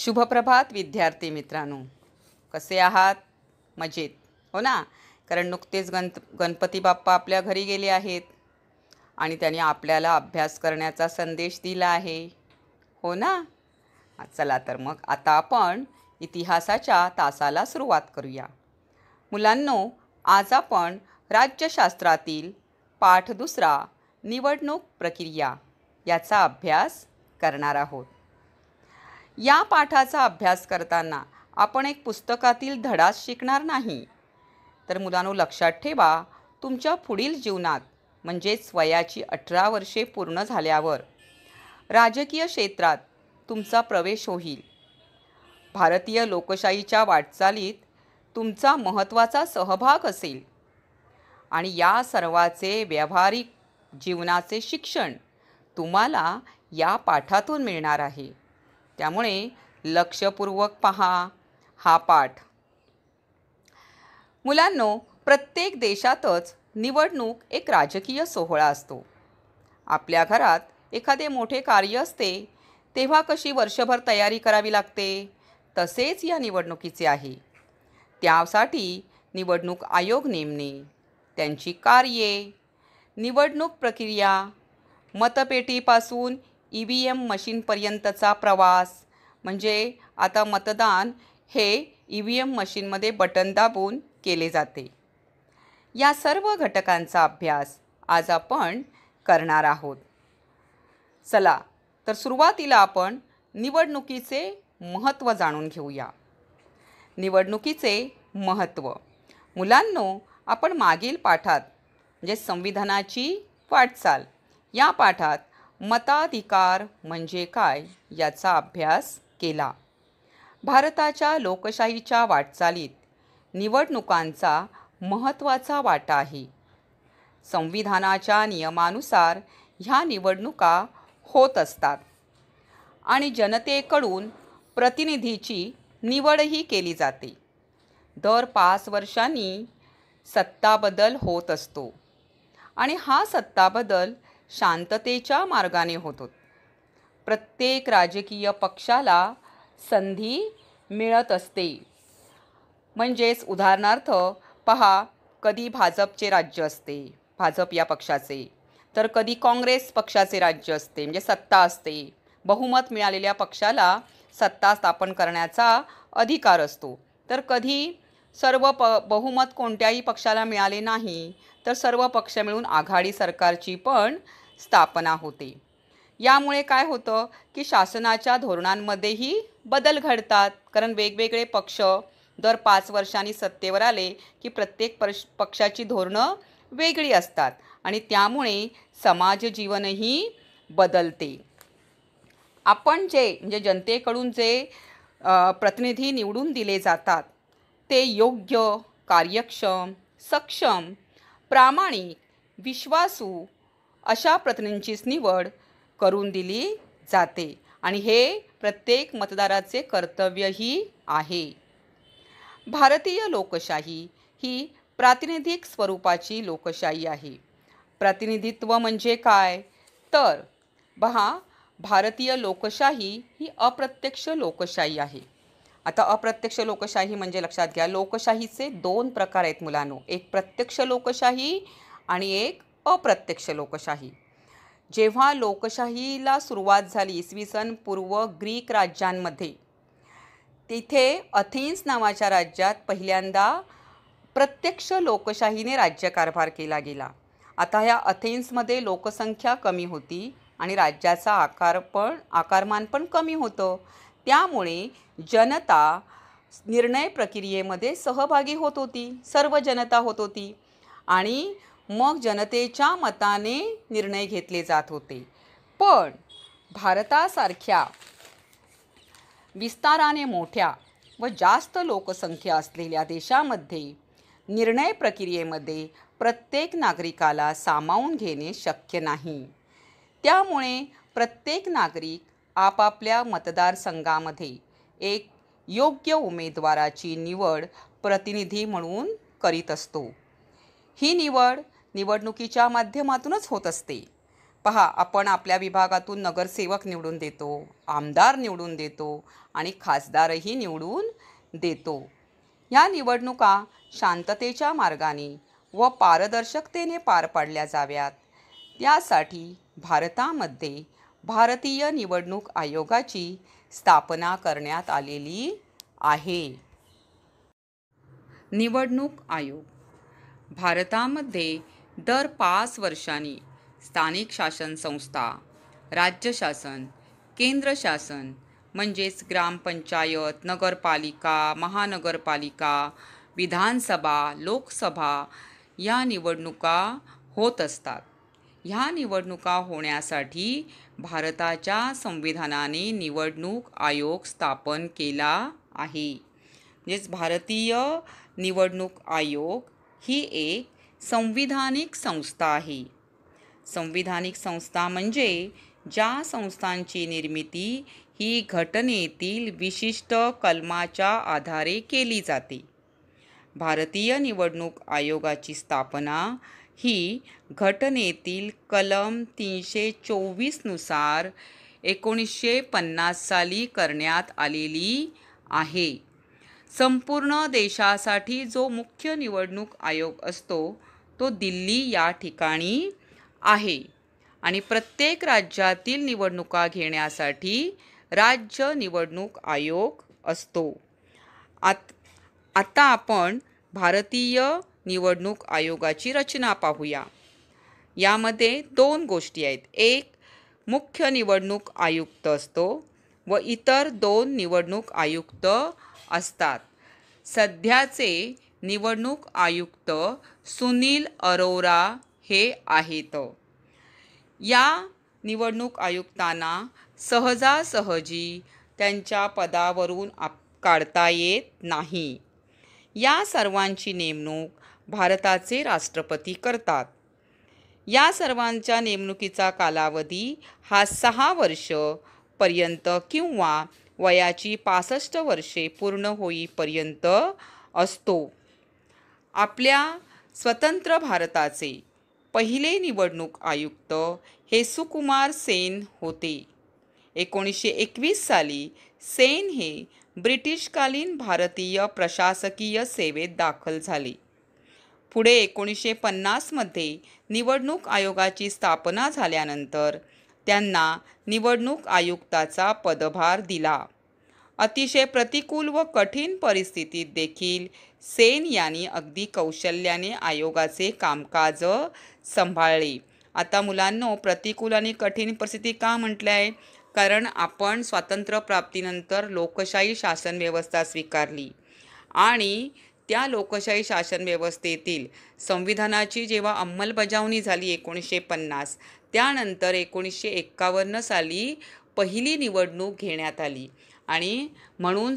शुभप्रभात विद्यार्थी मित्रांनो. कसे आहात? मजेत. हो ना? कारण नुकतेच गणप गणपती बाप्पा आपल्या घरी गेले आहेत. आणि त्यांनी आपल्याला अभ्यास करण्याचा संदेश दिला आहे. हो ना? चला तर मग आता आपण इतिहासाच्या तासाला सुरुवात करूया. मुलांनो आज आपण राज्यशास्त्रातील पाठ दुसरा निवडणूक प्रक्रिया याचा अभ्यास करणार आहोत. या पाठाचा अभ्यास करताना आपण एक पुस्तकातील धडाच शिकणार नाही. तर मुलांनो लक्षात ठेवा तुमच्या पुढील जीवनात म्हणजेच वयाची अठरा वर्षे पूर्ण झाल्यावर राजकीय क्षेत्रात तुमचा प्रवेश होईल. भारतीय लोकशाहीच्या वाटचालीत तुमचा महत्त्वाचा सहभाग असेल. आणि या सर्वाचे व्यावहारिक जीवनाचे शिक्षण तुम्हाला या पाठातून मिळणार आहे. त्यामुळे लक्षपूर्वक पहा हा पाठ. मुलांनो प्रत्येक देशातच निवडणूक एक राजकीय सोहळा असतो. आपल्या घरात एखादे मोठे कार्य असते तेव्हा कशी वर्षभर तयारी करावी लागते तसेच या निवडणुकीचे आहे. त्यासाठी निवडणूक आयोग नेमणे त्यांची कार्ये निवडणूक प्रक्रिया मतपेटीपासून ई व्ही एम मशीनपर्यंतचा प्रवास. म्हणजे आता मतदान हे ई व्ही एम मशीनमध्ये बटन दाबून केले जाते. या सर्व घटकांचा अभ्यास आज आपण करणार आहोत. चला तर सुरुवातीला आपण निवडणुकीचे महत्त्व जाणून घेऊया. निवडणुकीचे महत्त्व. मुलांनो आपण मागील पाठात म्हणजे संविधानाची वाटचाल या पाठात मताधिकार म्हणजे काय याचा अभ्यास केला. भारताच्या लोकशाहीच्या वाटचालीत निवडणुकांचा महत्त्वाचा वाटा आहे. संविधानाच्या नियमानुसार ह्या निवडणुका होत असतात आणि जनतेकडून प्रतिनिधीची निवडही केली जाते. दर पाच वर्षांनी सत्ताबदल होत असतो आणि हा सत्ताबदल शांततेच्या मार्गाने होतो. प्रत्येक राजकीय पक्षाला संधी मिळत असते. म्हणजेच उदाहरणार्थ पहा कधी भाजपचे राज्य असते भाजप या पक्षाचे. तर कधी काँग्रेस पक्षाचे राज्य असते म्हणजे सत्ता असते. बहुमत मिळालेल्या पक्षाला सत्ता स्थापन करण्याचा अधिकार असतो. तर कधी सर्व प बहुमत कोणत्याही पक्षाला मिळाले नाही तर सर्व पक्ष मिळून आघाडी सरकारची पण स्थापना होते. यामुळे काय होतं की शासनाच्या धोरणांमध्येही बदल घडतात. कारण वेगवेगळे पक्ष दर पाच वर्षांनी सत्तेवर आले की प्रत्येक पर्श पक्षाची धोरणं वेगळी असतात आणि त्यामुळे समाज जीवनही बदलते. आपण जे म्हणजे जनतेकडून जे प्रतिनिधी निवडून दिले जातात ते योग्य कार्यक्षम सक्षम प्रामाणिक विश्वासू अशा प्रतिनिधींचीच निवड करून दिली जाते. आणि हे प्रत्येक मतदाराचे कर्तव्यही आहे. भारतीय लोकशाही ही प्रातिनिधिक स्वरूपाची लोकशाही आहे. प्रतिनिधित्व म्हणजे काय? तर पहा भारतीय लोकशाही ही अप्रत्यक्ष लोकशाही आहे. आता अप्रत्यक्ष लोकशाही म्हणजे लक्षात घ्या लोकशाहीचे दोन प्रकार आहेत मुलांनो. एक प्रत्यक्ष लोकशाही आणि एक अप्रत्यक्ष लोकशाही. जेव्हा लोकशाहीला सुरुवात झाली इसवी सन पूर्व ग्रीक राज्यांमध्ये तिथे अथेन्स नावाच्या राज्यात पहिल्यांदा प्रत्यक्ष लोकशाहीने राज्यकारभार केला गेला. आता ह्या अथेन्समध्ये लोकसंख्या कमी होती आणि राज्याचा आकार पण आकारमान पण कमी होतं. त्यामुळे जनता निर्णय प्रक्रियेमध्ये सहभागी होत होती सर्व जनता होत होती आणि मग जनतेच्या मताने निर्णय घेतले जात होते. पण भारतासारख्या विस्ताराने मोठ्या व जास्त लोकसंख्या असलेल्या देशामध्ये निर्णय प्रक्रियेमध्ये प्रत्येक नागरिकाला सामावून घेणे शक्य नाही. त्यामुळे प्रत्येक नागरिक आपापल्या मतदारसंघामध्ये एक योग्य उमेदवाराची निवड प्रतिनिधी म्हणून करीत असतो. ही निवड निवडणुकीच्या माध्यमातूनच होत असते. पहा आपण आपल्या विभागातून नगरसेवक निवडून देतो आमदार निवडून देतो आणि खासदारही निवडून देतो. या निवडणुका शांततेच्या मार्गाने व पारदर्शकतेने पार पाडल्या जाव्यात. त्यासाठी भारतामध्ये भारतीय निवडणूक आयोगाची स्थापना करण्यात आलेली आहे. निवडणूक आयोग. भारतामध्ये दर पाच वर्षांनी स्थानिक शासन संस्था राज्य शासन केंद्र शासन म्हणजेच ग्रामपंचायत नगरपालिका महानगरपालिका विधानसभा लोकसभा या निवडणुका होत असतात. ह्या निवडणुका होण्यासाठी भारताच्या संविधानाने निवडणूक आयोग स्थापन केला आहे. म्हणजेच भारतीय निवडणूक आयोग ही एक संविधानिक संस्था आहे. संविधानिक संस्था म्हणजे ज्या संस्थांची निर्मिती ही घटनेतील विशिष्ट कलमाच्या आधारे केली जाते. भारतीय निवडणूक आयोगाची स्थापना ही घटनेतील कलम तीनशे चोवीसनुसार एकोणीसशे पन्नास साली करण्यात आलेली आहे. संपूर्ण देशासाठी जो मुख्य निवडणूक आयोग असतो तो दिल्ली या ठिकाणी आहे. आणि प्रत्येक राज्यातील निवडणुका घेण्यासाठी राज्य निवडणूक आयोग असतो. आत आता आपण भारतीय निवडणूक आयोगाची रचना पाहूया. यामध्ये दोन गोष्टी आहेत. एक मुख्य निवडणूक आयुक्त असतो व इतर दोन निवडणूक आयुक्त असतात. सध्याचे निवडणूक आयुक्त सुनील अरोरा हे आहेत. या निवडणूक आयुक्तांना सहजासहजी त्यांच्या पदावरून आप काढता येत नाही. या सर्वांची नेमणूक भारताचे राष्ट्रपती करतात. या सर्वांच्या नेमणुकीचा कालावधी हा सहा वर्ष पर्यंत किंवा वयाची पासष्ट वर्षे पूर्ण होईपर्यंत असतो. आपल्या स्वतंत्र भारताचे पहिले निवडणूक आयुक्त हे सुकुमार सेन होते. एकोणीसशे एकवीस साली सेन हे ब्रिटिशकालीन भारतीय प्रशासकीय सेवेत दाखल झाले. पुढे एकोणीसशे पन्नासमध्ये निवडणूक आयोगाची स्थापना झाल्यानंतर त्यांना निवडणूक आयुक्ताचा पदभार दिला. अतिशय प्रतिकूल व कठीण परिस्थितीत देखील सेन यांनी अगदी कौशल्याने आयोगाचे कामकाज सांभाळले. आता मुलांनो प्रतिकूल आणि कठीण परिस्थिती का म्हटलं आहे कारण आपण स्वातंत्र्यप्राप्तीनंतर लोकशाही शासन व्यवस्था स्वीकारली. आणि त्या लोकशाही शासन व्यवस्थेतील संविधानाची जेव्हा अंमलबजावणी झाली एकोणीसशे पन्नास त्यानंतर एकोणीसशे एक्कावन्न साली पहिली निवडणूक घेण्यात आली. आणि म्हणून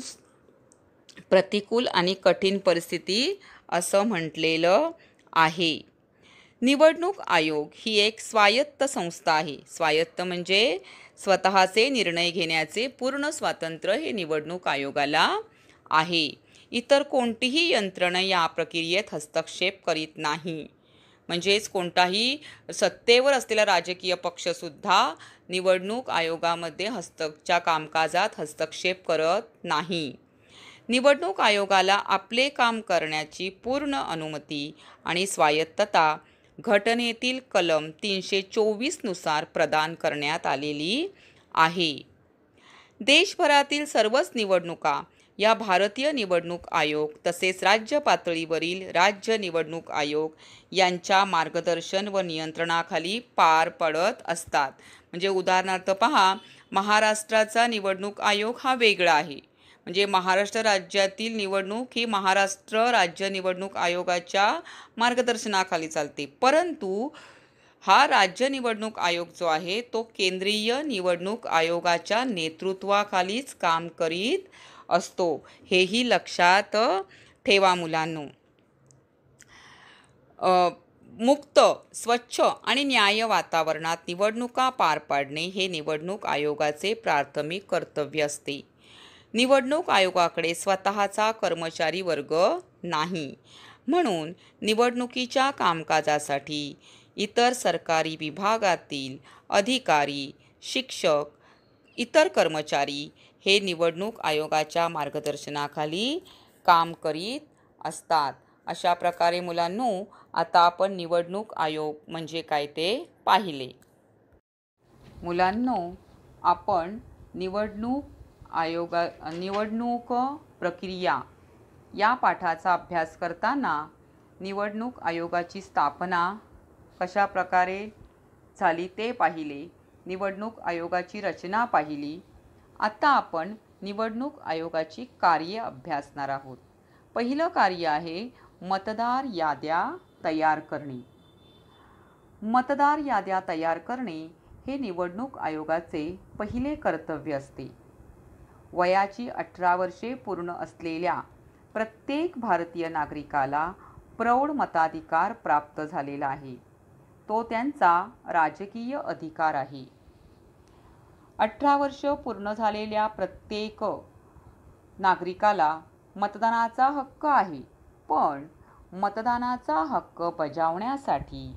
प्रतिकूल आणि कठीण परिस्थिती असं म्हटलेलं आहे. निवडणूक आयोग ही एक स्वायत्त संस्था आहे. स्वायत्त म्हणजे स्वतःचे निर्णय घेण्याचे पूर्ण स्वातंत्र्य हे निवडणूक आयोगाला आहे. इतर कोणतीही यंत्रणा या प्रक्रियेत हस्तक्षेप करीत नाही. म्हणजेच कोणताही सत्तेवर असलेला राजकीय पक्षसुद्धा निवडणूक आयोगामध्ये हस्तच्या कामकाजात हस्तक्षेप करत नाही. निवडणूक आयोगाला आपले काम करण्याची पूर्ण अनुमती आणि स्वायत्तता घटनेतील कलम तीनशे चोवीसनुसार प्रदान करण्यात आलेली आहे. देशभरातील सर्वच निवडणुका या भारतीय निवडणूक आयोग तसेच राज्य पातळीवरील राज्य निवडणूक आयोग यांच्या मार्गदर्शन व नियंत्रणाखाली पार पडत असतात. म्हणजे उदाहरणार्थ पहा महाराष्ट्राचा निवडणूक आयोग हा वेगळा आहे. म्हणजे महाराष्ट्र राज्यातील निवडणूक ही महाराष्ट्र राज्य निवडणूक आयोगाच्या मार्गदर्शनाखाली चालते. परंतु हा राज्य निवडणूक आयोग जो आहे तो केंद्रीय निवडणूक आयोगाच्या नेतृत्वाखालीच काम करीत असतो. हेही लक्षात ठेवा मुलांनो. मुक्त स्वच्छ आणि न्याय वातावरणात निवडणुका पार पाडणे हे निवडणूक आयोगाचे प्राथमिक कर्तव्य असते. निवडणूक आयोगाकडे स्वतःचा कर्मचारी वर्ग नाही. म्हणून निवडणुकीच्या कामकाजासाठी इतर सरकारी विभागातील अधिकारी शिक्षक इतर कर्मचारी हे निवडणूक आयोगाच्या मार्गदर्शनाखाली काम करीत असतात. अशा प्रकारे मुलांनो आता आपण निवडणूक आयोग म्हणजे काय ते पाहिले. मुलांनो आपण निवडणूक आयोगा निवडणूक प्रक्रिया या पाठाचा अभ्यास करताना निवडणूक आयोगाची स्थापना कशा प्रकारे झाली ते पाहिले. निवडणूक आयोगाची रचना पाहिली. आत्ता आपण निवडणूक आयोगाची कार्य अभ्यासणार आहोत. पहिलं कार्य आहे मतदार याद्या तयार करणे. मतदार याद्या तयार करणे हे निवडणूक आयोगाचे पहिले कर्तव्य असते. वयाची अठरा वर्षे पूर्ण असलेल्या प्रत्येक भारतीय नागरिकाला प्रौढ मताधिकार प्राप्त झालेला आहे. तो त्यांचा राजकीय अधिकार आहे. अठरा वर्ष पूर्ण झालेल्या प्रत्येक नागरिकाला मतदानाचा हक्क आहे. पण मतदानाचा हक्क बजावण्यासाठी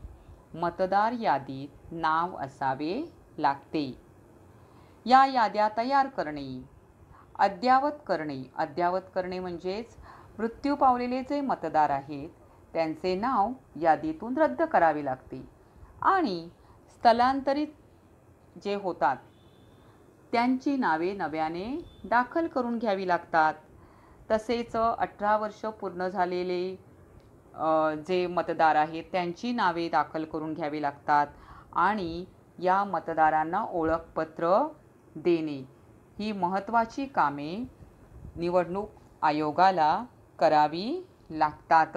मतदार यादीत नाव असावे लागते. या याद्या तयार करणे अद्यावत करणे अद्यावत करणे म्हणजेच मृत्यू पावलेले जे मतदार आहेत त्यांचे नाव यादीतून रद्द करावे लागते. आणि स्थलांतरित जे होतात त्यांची नावे नव्याने दाखल करून घ्यावी लागतात. तसेच अठरा वर्ष पूर्ण झालेले जे मतदार आहेत त्यांची नावे दाखल करून घ्यावी लागतात आणि या मतदारांना ओळखपत्र देणे ही महत्त्वाची कामे निवडणूक आयोगाला करावी लागतात.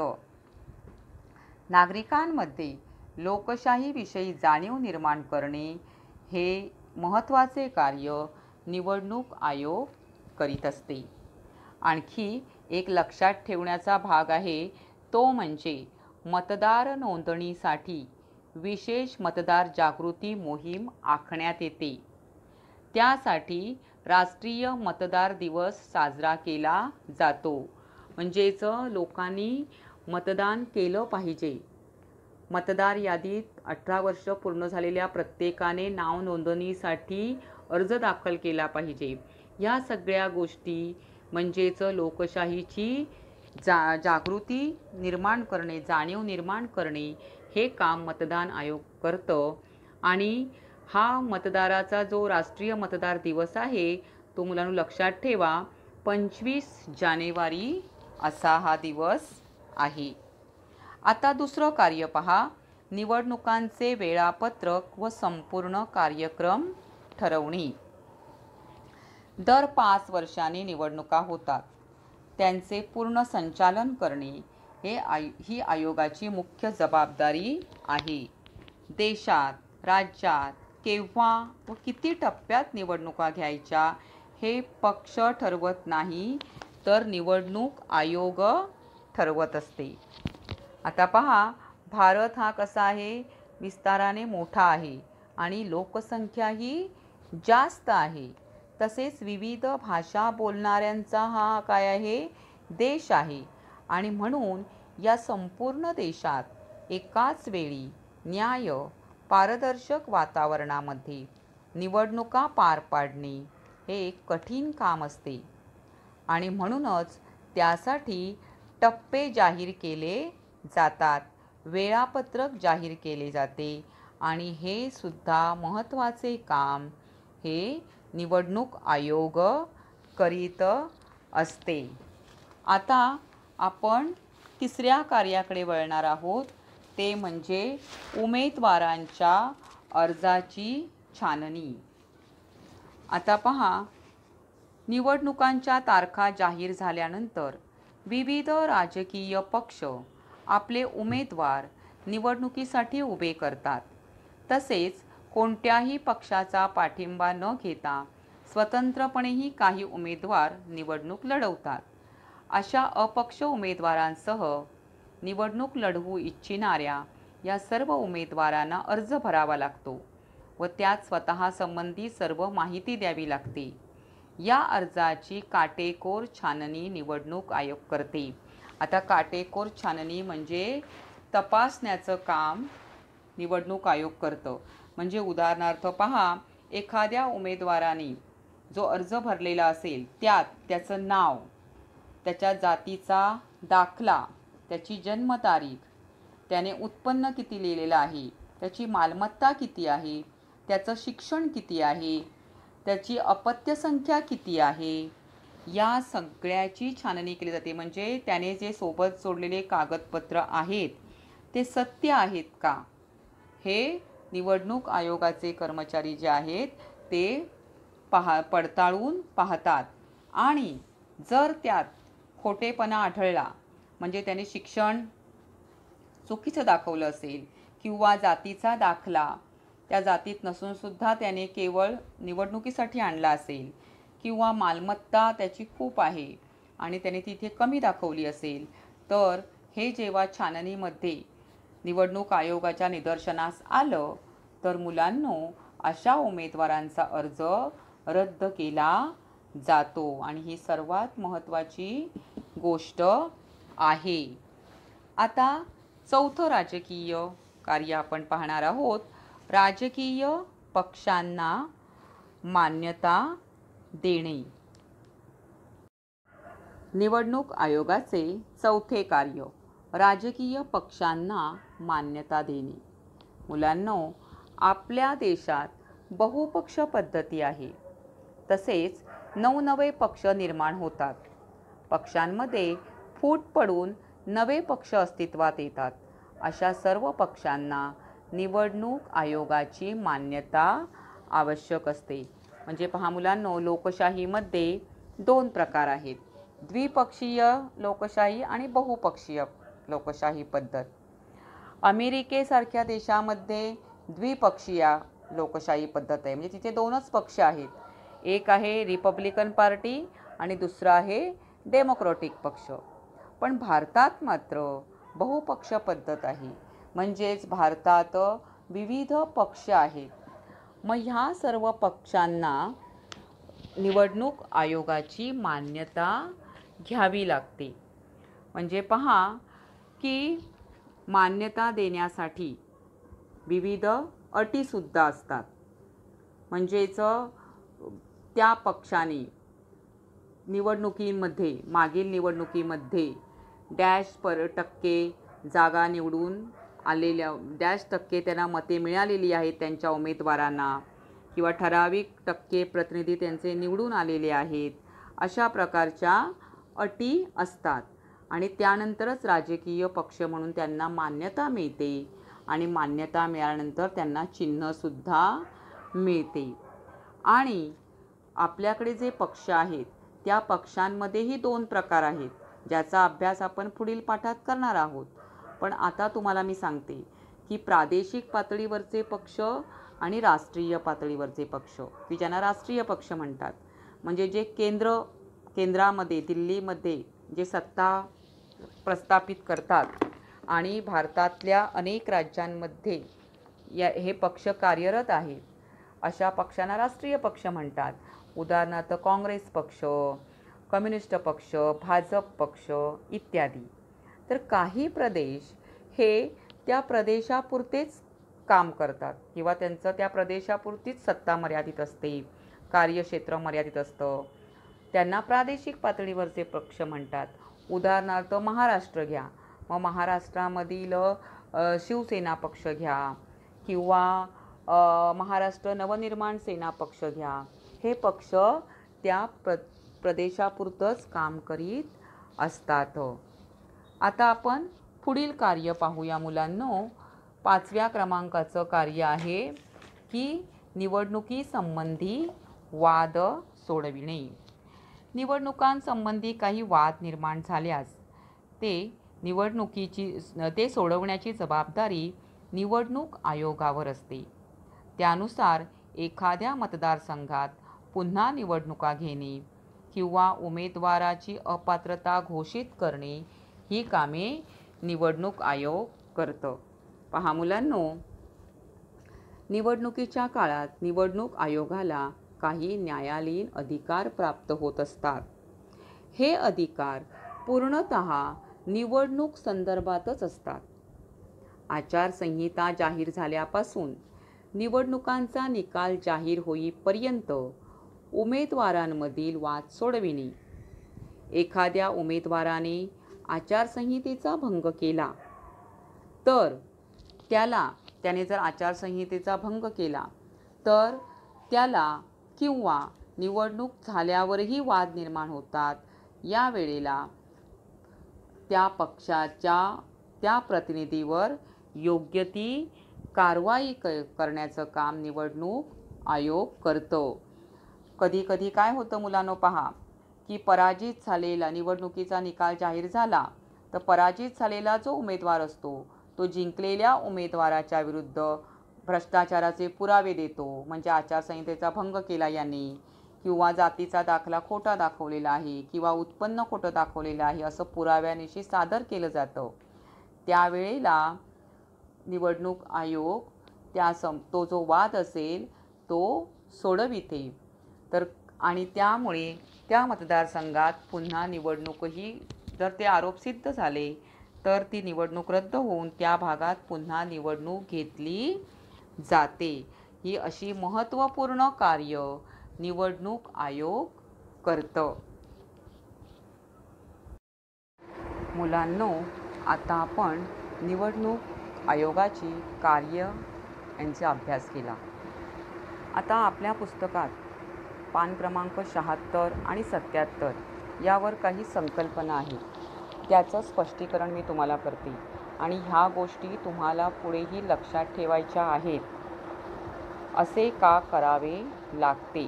नागरिकांमध्ये लोकशाहीविषयी जाणीव निर्माण करणे हे महत्त्वाचे कार्य निवडणूक आयोग करीत असते. आणखी एक लक्षात ठेवण्याचा भाग आहे तो म्हणजे मतदार नोंदणीसाठी विशेष मतदार जागृती मोहीम आखण्यात येते. त्यासाठी राष्ट्रीय मतदार दिवस साजरा केला जातो. म्हणजेच लोकांनी मतदान केलं पाहिजे. मतदार यादीत अठरा वर्ष पूर्ण झालेल्या प्रत्येकाने नाव नोंदणीसाठी अर्ज दाखल केला पाहिजे. या सगळ्या गोष्टी म्हणजेच लोकशाहीची जा जागृती निर्माण करणे जाणीव निर्माण करणे हे काम मतदान आयोग करतं. आणि हा मतदाराचा जो राष्ट्रीय मतदार दिवस आहे तो मुलांना लक्षात ठेवा पंचवीस जानेवारी असा हा दिवस आहे. आता दुसरं कार्य पहा. निवडणुकांचे वेळापत्रक व संपूर्ण कार्यक्रम ठरवणे. दर पाच वर्षांनी निवडणुका होतात. त्यांचे पूर्ण संचालन करणे हे आय ही आयोगाची मुख्य जबाबदारी आहे. देशात राज्यात केव्हा व किती टप्प्यात निवडणुका घ्यायच्या हे पक्ष ठरवत नाही तर निवडणूक आयोग ठरवत असते. आता पहा भारत हा कसा आहे? विस्ताराने मोठा आहे आणि लोकसंख्याही जास्त आहे. तसेच विविध भाषा बोलणाऱ्यांचा हा काय आहे? देश आहे. आणि म्हणून या संपूर्ण देशात एकाच वेळी न्याय पारदर्शक वातावरणामध्ये निवडणुका पार पाडणे हे एक कठीण काम असते. आणि म्हणूनच त्यासाठी टप्पे जाहीर केले जातात. वेळापत्रक जाहीर केले जाते आणि हे सुद्धा महत्त्वाचे काम हे निवडणूक आयोग करीत असते. आता आपण तिसऱ्या कार्याकडे वळणार आहोत. ते म्हणजे उमेदवारांच्या अर्जाची छाननी. आता पहा निवडणुकांच्या तारखा जाहीर झाल्यानंतर विविध राजकीय पक्ष आपले उमेदवार निवडणुकीसाठी उभे करतात. तसेच कोणत्याही पक्षाचा पाठिंबा न घेता स्वतंत्रपणेही काही उमेदवार निवडणूक लढवतात. अशा अपक्ष उमेदवारांसह निवडणूक लढवू इच्छिणाऱ्या या सर्व उमेदवारांना अर्ज भरावा लागतो व त्यात स्वतःसंबंधी सर्व माहिती द्यावी लागते. या अर्जाची काटेकोर छाननी निवडणूक आयोग करते. आता काटेकोर छाननी म्हणजे तपासण्याचं काम निवडणूक आयोग करतं. म्हणजे उदाहरणार्थ पहा एखाद्या उमेदवाराने जो अर्ज भरलेला असेल त्यात त्याचं नाव त्याच्या जातीचा दाखला त्याची जन्मतारीख त्याने उत्पन्न किती लिहिलेलं आहे त्याची मालमत्ता किती आहे त्याचं शिक्षण किती आहे त्याची अपत्य संख्या किती आहे या सगळ्याची छाननी केली जाते. म्हणजे त्याने जे सोबत जोडलेले कागदपत्र आहेत ते सत्य आहेत का? हे निवडणूक आयोगाचे कर्मचारी जे आहेत ते पहा पडताळून पाहतात. आणि जर त्यात खोटेपणा आढळला म्हणजे त्याने शिक्षण चुकीचं दाखवलं असेल किंवा जातीचा दाखला त्या जातीत नसूनसुद्धा त्याने केवळ निवडणुकीसाठी आणला असेल किंवा मालमत्ता त्याची खूप आहे आणि त्याने तिथे कमी दाखवली असेल तर हे जेव्हा छाननीमध्ये निवडणूक आयोगाच्या निदर्शनास आलं तर मुलांनो अशा उमेदवारांचा अर्ज रद्द केला जातो आणि ही सर्वात महत्त्वाची गोष्ट आहे. आता चौथं राजकीय कार्य आपण पाहणार आहोत. राजकीय पक्षांना मान्यता देणे. निवडणूक आयोगाचे चौथे कार्य राजकीय पक्षांना मान्यता देणे. मुलांनो आपल्या देशात बहुपक्ष पद्धती आहे. तसेच नवनवे पक्ष निर्माण होतात. पक्षांमध्ये फूट पडून नवे पक्ष अस्तित्वात येतात. अशा सर्व पक्षांना निवडणूक आयोगाची मान्यता आवश्यक असते. म्हणजे पहा मुलांनो लोकशाहीमध्ये दोन प्रकार आहेत. द्विपक्षीय लोकशाही आणि बहुपक्षीय लोकशाही पद्धत. अमेरिकेसारख्या देशामध्ये द्विपक्षीय लोकशाही पद्धत आहे. म्हणजे तिथे दोनच पक्ष आहेत. एक आहे रिपब्लिकन पार्टी आणि दुसरा आहे डेमोक्रॅटिक पक्ष. पण भारतात मात्र बहुपक्ष पद्धत आहे. म्हणजेच भारतात विविध पक्ष आहेत. मग ह्या सर्व पक्षांना निवडणूक आयोगाची मान्यता घ्यावी लागते. म्हणजे पहा की मान्यता देण्यासाठी विविध अटीसुद्धा असतात. म्हणजेच त्या पक्षाने निवडणुकीमध्ये मागील निवडणुकीमध्ये डॅश पर टक्के जागा निवडून आलेल्या डॅश टक्के त्यांना मते मिळालेली आहेत त्यांच्या उमेदवारांना किंवा ठराविक टक्के प्रतिनिधी त्यांचे निवडून आलेले आहेत अशा प्रकारच्या अटी असतात. आणि त्यानंतरच राजकीय पक्ष म्हणून त्यांना मान्यता मिळते आणि मान्यता मिळाल्यानंतर त्यांना चिन्हसुद्धा मिळते. आणि आपल्याकडे जे पक्ष आहेत त्या पक्षांमध्येही दोन प्रकार आहेत ज्याचा अभ्यास आपण पुढील पाठात करणार आहोत. पण आता तुम्हाला मी सांगते की प्रादेशिक पातळीवरचे पक्ष आणि राष्ट्रीय पातळीवरचे पक्ष की ज्यांना राष्ट्रीय पक्ष म्हणतात. म्हणजे जे केंद्र केंद्रामध्ये दिल्लीमध्ये जे सत्ता प्रस्थापित करतात आणि भारतातल्या अनेक राज्यांमध्ये या हे पक्ष कार्यरत आहेत अशा पक्षांना राष्ट्रीय पक्ष म्हणतात. उदाहरणार्थ काँग्रेस पक्ष कम्युनिस्ट पक्ष भाजप पक्ष इत्यादी. तर काही प्रदेश हे त्या प्रदेशापुरतेच काम करतात. किंवा त्यांचं त्या प्रदेशापुरतीच सत्ता मर्यादित असते. कार्यक्षेत्र मर्यादित असतं. त्यांना प्रादेशिक पातळीवरचे पक्ष म्हणतात. उदाहरणार्थ महाराष्ट्र घ्या. मग महाराष्ट्रामधील शिवसेना पक्ष घ्या. किंवा महाराष्ट्र नवनिर्माण सेना पक्ष घ्या. हे पक्ष त्या प्र प्रदेशापुरतंच काम करीत असतात. आता आपण पुढील कार्य पाहूया मुलांनो पाचव्या क्रमांकाचं कार्य आहे की निवडणुकीसंबंधी वाद सोडविणे. निवडणुकांसंबंधी काही वाद निर्माण झाल्यास ते निवडणुकीची ते सोडवण्याची जबाबदारी निवडणूक आयोगावर असते. त्यानुसार एखाद्या मतदारसंघात पुन्हा निवडणुका घेणे किंवा उमेदवाराची अपात्रता घोषित करणे ही कामे निवडणूक आयोग करतं. पहा मुलांनो निवडणुकीच्या काळात निवडणूक आयोगाला काही न्यायालयीन अधिकार प्राप्त होत असतात. हे अधिकार पूर्णत निवडणूक संदर्भातच असतात. आचारसंहिता जाहीर झाल्यापासून निवडणुकांचा निकाल जाहीर होईपर्यंत उमेदवारांमधील वाद सोडविणे एखाद्या उमेदवाराने आचारसंहितेचा भंग केला. तर त्याला त्याने जर आचारसंहितेचा भंग केला तर त्याला किंवा निवडणूक झाल्यावरही वाद निर्माण होतात. या वेळेला त्या पक्षाच्या त्या प्रतिनिधीवर योग्य ती कारवाई क करण्याचं काम निवडणूक आयोग करतो. कधी कधी काय होतं मुलांनो पहा की पराजित झालेला निवडणुकीचा निकाल जाहीर झाला तर पराजित झालेला जो उमेदवार असतो तो जिंकलेल्या उमेदवाराच्या विरुद्ध भ्रष्टाचाराचे पुरावे देतो. म्हणजे आचारसंहितेचा भंग केला यांनी किंवा जातीचा दाखला खोटा दाखवलेला आहे किंवा उत्पन्न खोटं दाखवलेलं आहे असं पुराव्यानिशी सादर केलं जातं. त्यावेळेला निवडणूक आयोग त्या सम तो जो वाद असेल तो सोडविते. तर आणि त्यामुळे त्या मतदारसंघात पुन्हा निवडणूकही जर ते आरोप सिद्ध झाले तर ती निवडणूक रद्द होऊन त्या भागात पुन्हा निवडणूक घेतली जाते. ही अशी महत्त्वपूर्ण कार्य निवडणूक आयोग करतं. मुलांनो आता आपण निवडणूक आयोगाची कार्य यांचा अभ्यास केला. आता आपल्या पुस्तकात पान क्रमांक शहात्तर आणि सत्याहत्तर यावर काही संकल्पना आहेत. त्याचं स्पष्टीकरण मी तुम्हाला करते. आणि ह्या गोष्टी तुम्हाला पुढेही लक्षात ठेवायच्या आहेत. असे का करावे लागते?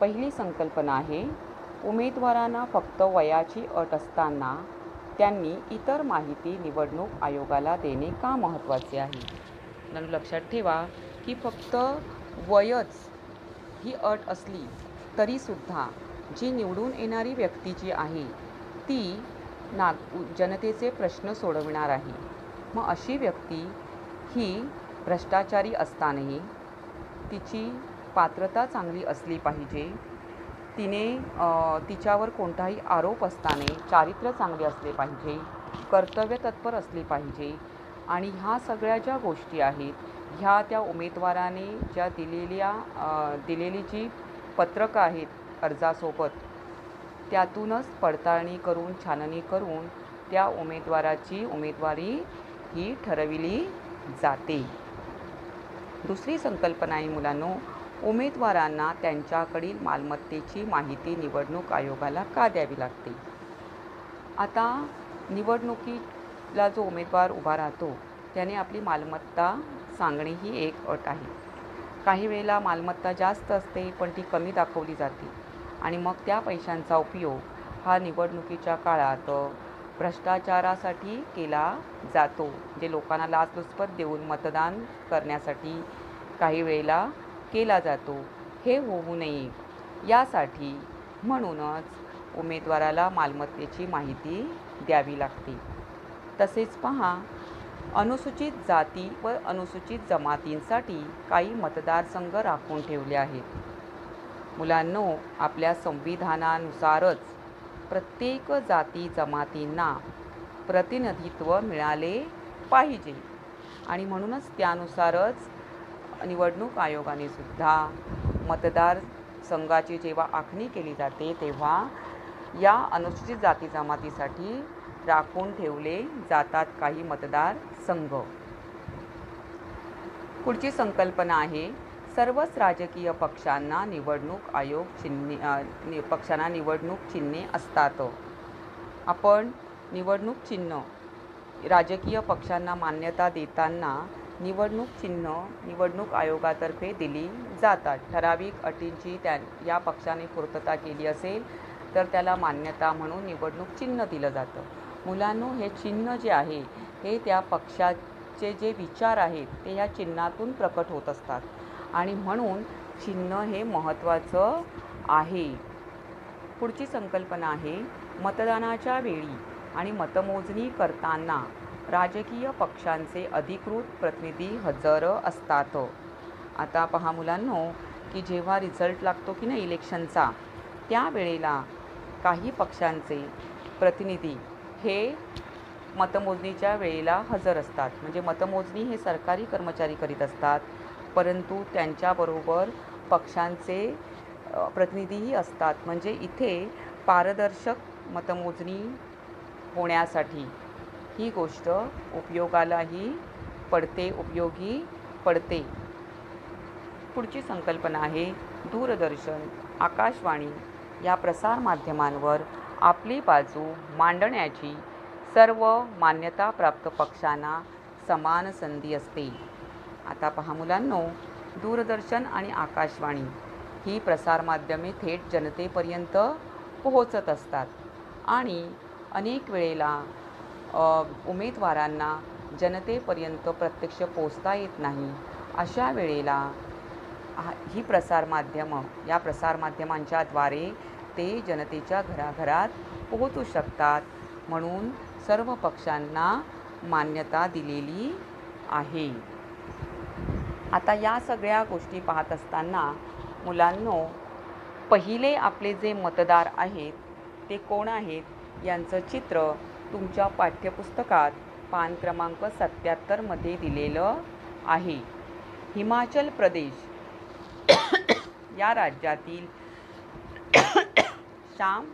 पहिली संकल्पना आहे उमेदवारांना फक्त वयाची अट असताना त्यांनी इतर माहिती निवडणूक आयोगाला देणे का महत्त्वाचे आहे? लक्षात ठेवा की फक्त वयच ही अट असली तरीसुद्धा जी निवडून येणारी व्यक्ती जी आहे ती नाग जनतेचे प्रश्न सोडविणार आहे. मग अशी व्यक्ती ही भ्रष्टाचारी असतानाही तिची पात्रता चांगली असली पाहिजे. तिने तिच्यावर कोणताही आरोप असताना चारित्र्य चांगले असले पाहिजे कर्तव्य तत्पर असले पाहिजे. आणि ह्या सगळ्या ज्या गोष्टी आहेत ह्या त्या उमेदवाराने ज्या दिलेल्या दिलेली जी पत्रकं आहेत अर्जासोबत त्यातूनच पडताळणी करून छाननी करून त्या उमेदवाराची उमेदवारी ही ठरविली जाते. दुसरी संकल्पना आहे मुलांनो उमेदवारांना त्यांच्याकडील मालमत्तेची माहिती निवडणूक आयोगाला का द्यावी लागते? आता निवडणुकीला जो उमेदवार उभा राहतो त्याने आपली मालमत्ता सांगणे ही एक अट आहे. काही वेळेला मालमत्ता जास्त असते पण ती कमी दाखवली जाते. आणि मग त्या पैशांचा उपयोग हा निवडणुकीच्या काळात भ्रष्टाचारासाठी केला जातो जे लोकांना लाचलुचपत देऊन मतदान करण्यासाठी काही वेळेला केला जातो. हे होऊ नये यासाठी म्हणूनच उमेदवाराला मालमत्तेची माहिती द्यावी लागते. तसेच पहा अनुसूचित जाती व अनुसूचित जमातींसाठी काही मतदारसंघ राखून ठेवले आहेत. मुलांनो आपल्या संविधानानुसारच प्रत्येक जाती जमातींना प्रतिनिधित्व मिळाले पाहिजे आणि म्हणूनच त्यानुसारच निवडणूक आयोगाने सुद्धा मतदार संघाची जेव्हा आखणी केली जाते तेव्हा या अनुसूचित जाती जमातीसाठी राखून ठेवले जातात काही मतदार संघ. पुढची संकल्पना आहे सर्वच राजकीय पक्षांना निवडणूक आयोग चिन्हे पक्षांना निवडणूक चिन्हे असतात. आपण निवडणूक चिन्ह राजकीय पक्षांना मान्यता देताना निवडणूक चिन्ह निवडणूक आयोगातर्फे दिली जातात. ठराविक अटींची त्या या पक्षाने पूर्तता केली असेल तर त्याला मान्यता म्हणून निवडणूक चिन्ह दिलं जातं. मुलांनो हे चिन्ह जे आहे हे त्या पक्षाचे जे विचार आहेत ते ह्या चिन्हातून प्रकट होत असतात. आणि म्हणून चिन्ह हे महत्त्वाचं आहे. पुढची संकल्पना आहे मतदानाच्या वेळी आणि मतमोजणी करताना राजकीय पक्षांचे अधिकृत प्रतिनिधी हजर असतात. आता पहा मुलांनो की जेव्हा रिझल्ट लागतो की नाही इलेक्शनचा त्यावेळेला काही पक्षांचे प्रतिनिधी हे मतमोजणीच्या वेळेला हजर असतात. म्हणजे मतमोजणी हे सरकारी कर्मचारी करीत असतात. परंतु त्यांच्याबरोबर पक्षांचे प्रतिनिधीही असतात. म्हणजे इथे पारदर्शक मतमोजणी होण्यासाठी ही गोष्ट उपयोगालाही पडते उपयोगी पडते. पुढची संकल्पना आहे दूरदर्शन आकाशवाणी या प्रसारमाध्यमांवर आपली बाजू मांडण्याची सर्व मान्यताप्राप्त पक्षांना समान संधी असते. आता पहा मुलांनो दूरदर्शन आणि आकाशवाणी ही प्रसारमाध्यमे थेट जनतेपर्यंत पोहोचत असतात आणि अनेक वेळेला उमेदवारांना जनतेपर्यंत प्रत्यक्ष पोचता येत नाही. अशा वेळेला हा- ही प्रसारमाध्यमं या प्रसारमाध्यमांच्याद्वारे ते जनतेच्या घराघरात पोहोचू शकतात म्हणून सर्व पक्षांना मान्यता दिलेली आहे. आता या सगळ्या गोष्टी पाहत असताना मुलांनो पहिले आपले जे मतदार आहेत ते कोण आहेत यांचं चित्र तुमच्या पाठ्यपुस्तकात पान क्रमांक सत्याहत्तरमध्ये दिलेलं आहे. हिमाचल प्रदेश या राज्यातील श्याम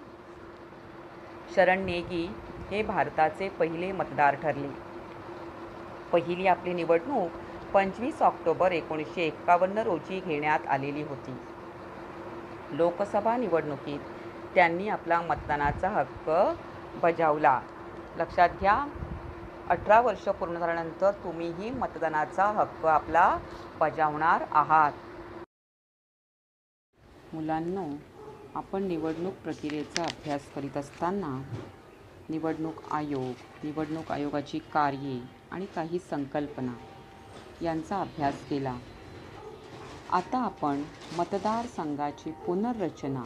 शरण नेगी हे भारताचे पहिले मतदार ठरले. पहिली आपली निवडणूक पंचवीस ऑक्टोबर एकोणीसशे एक्कावन्न रोजी घेण्यात आलेली होती. लोकसभा निवडणुकीत त्यांनी आपला मतदानाचा हक्क बजावला. लक्षात घ्या अठरा वर्ष पूर्ण झाल्यानंतर तुम्हीही मतदानाचा हक्क आपला बजावणार आहात. मुलांनो आपण निवडणूक प्रक्रियेचा अभ्यास करीत असताना निवडणूक आयोग निवडणूक आयोगाची कार्ये आणि काही संकल्पना यांचा अभ्यास केला. आता आपण मतदारसंघाची पुनर्रचना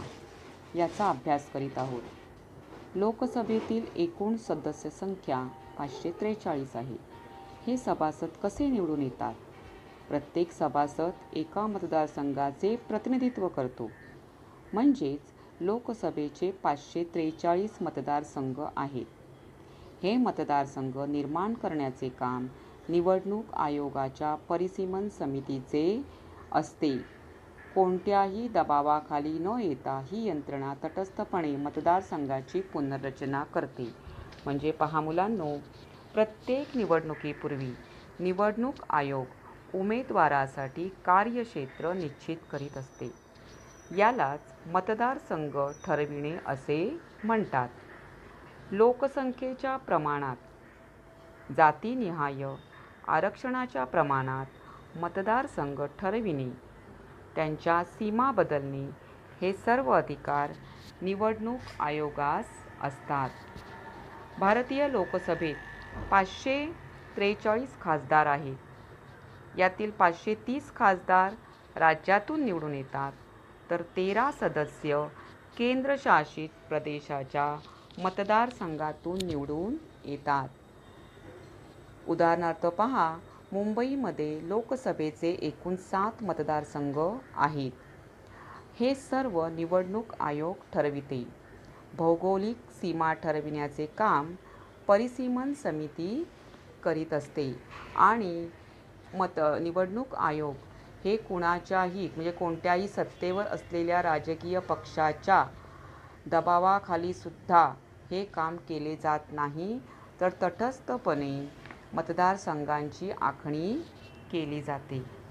याचा अभ्यास करीत आहोत. लोकसभेतील एकूण सदस्य संख्या पाचशे त्रेचाळीस आहे. हे सभासद कसे निवडून येतात? प्रत्येक सभासद एका मतदारसंघाचे प्रतिनिधित्व करतो. म्हणजेच लोकसभेचे पाचशे त्रेचाळीस मतदारसंघ आहेत. हे मतदारसंघ निर्माण करण्याचे काम निवडणूक आयोगाच्या परिसीमन समितीचे असते. कोणत्याही दबावाखाली न येता ही यंत्रणा तटस्थपणे मतदारसंघाची पुनर्रचना करते. म्हणजे पहा मुलांनो प्रत्येक निवडणुकीपूर्वी निवडणूक आयोग उमेदवारासाठी कार्यक्षेत्र निश्चित करीत असते. यालाच मतदारसंघ ठरविणे असे म्हणतात. लोकसंख्येच्या प्रमाणात जातीनिहाय आरक्षणाच्या प्रमाणात मतदारसंघ ठरविणे त्यांच्या सीमा बदलणे हे सर्व अधिकार निवडणूक आयोगास असतात. भारतीय लोकसभेत पाचशे त्रेचाळीस खासदार आहेत. यातील पाचशे तीस खासदार राज्यातून निवडून येतात. तर तेरा सदस्य केंद्रशासित प्रदेशाच्या मतदारसंघातून निवडून येतात. उदाहरणार्थ पहा मुंबईमध्ये लोकसभेचे एकूण सात मतदारसंघ आहेत. हे सर्व निवडणूक आयोग ठरविते. भौगोलिक सीमा ठरविण्याचे काम परिसीमन समिती करीत असते आणि मत निवडणूक आयोग हे कुणाच्याही म्हणजे कोणत्याही सत्तेवर असलेल्या राजकीय पक्षाच्या दबावाखाली सुद्धा हे काम केले जात नाही. तर तटस्थपणे मतदारसंघांची आखणी केली जाते.